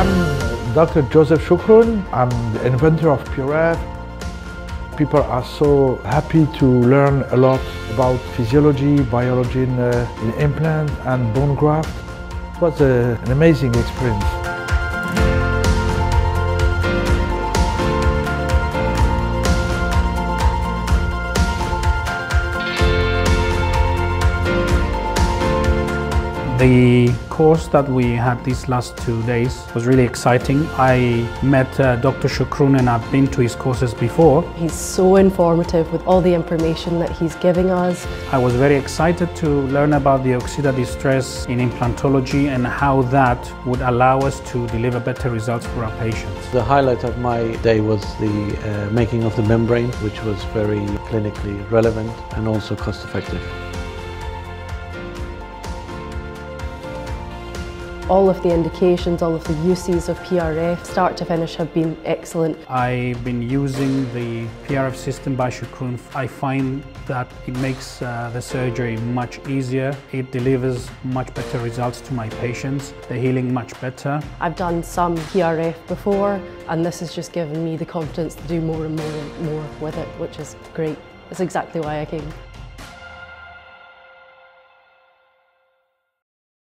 I'm Dr. Joseph Choukroun. I'm the inventor of PRF. People are so happy to learn a lot about physiology, biology in, uh, in implant and bone graft. It was a, an amazing experience. The course that we had these last two days was really exciting. I met uh, Dr. Choukroun and I've been to his courses before. He's so informative with all the information that he's giving us. I was very excited to learn about the oxidative stress in implantology and how that would allow us to deliver better results for our patients. The highlight of my day was the uh, making of the membrane, which was very clinically relevant and also cost effective. All of the indications, all of the uses of PRF, start to finish, have been excellent. I've been using the PRF system by Choukroun. I find that it makes uh, the surgery much easier. It delivers much better results to my patients. The healing much better. I've done some PRF before and this has just given me the confidence to do more and more and more with it, which is great. That's exactly why I came.